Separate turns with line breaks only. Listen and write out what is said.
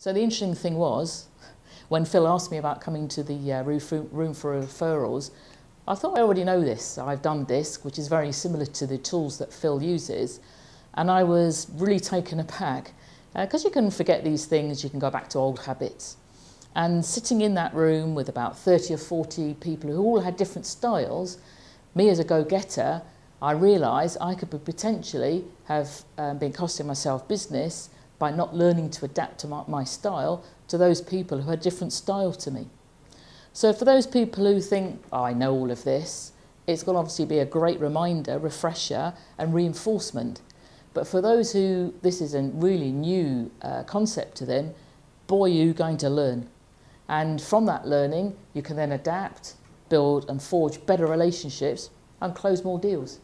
So the interesting thing was, when Phil asked me about coming to the uh, room for referrals, I thought I already know this. I've done DISC, which is very similar to the tools that Phil uses. And I was really taken aback because uh, you can forget these things, you can go back to old habits. And sitting in that room with about 30 or 40 people who all had different styles, me as a go-getter, I realised I could potentially have um, been costing myself business by not learning to adapt to my, my style to those people who had different style to me. So for those people who think, oh, I know all of this, it's going to obviously be a great reminder, refresher and reinforcement. But for those who this is a really new uh, concept to them, boy, you're going to learn. And from that learning, you can then adapt, build and forge better relationships and close more deals.